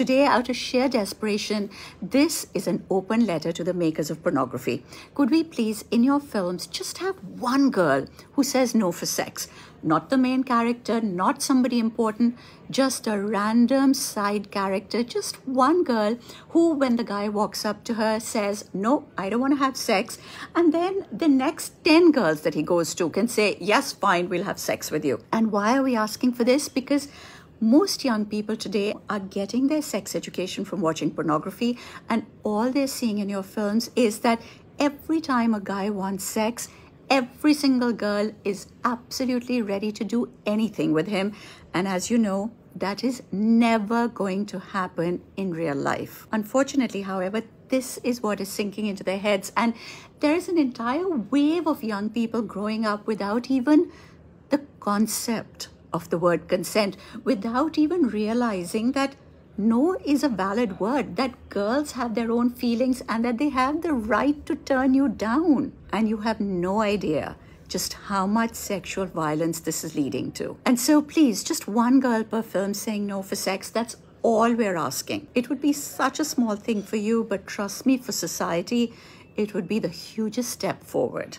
Today, out of sheer desperation, this is an open letter to the makers of pornography. Could we please, in your films, just have one girl who says no for sex? Not the main character, not somebody important, just a random side character, just one girl who, when the guy walks up to her, says, No, I don't want to have sex. And then the next 10 girls that he goes to can say, Yes, fine, we'll have sex with you. And why are we asking for this? Because most young people today are getting their sex education from watching pornography, and all they're seeing in your films is that every time a guy wants sex, every single girl is absolutely ready to do anything with him. And as you know, that is never going to happen in real life. Unfortunately, however, this is what is sinking into their heads. And there is an entire wave of young people growing up without even the concept of the word consent without even realizing that no is a valid word, that girls have their own feelings and that they have the right to turn you down. And you have no idea just how much sexual violence this is leading to. And so, please, just one girl per film saying no for sex, that's all we're asking. It would be such a small thing for you, but trust me, for society, it would be the hugest step forward.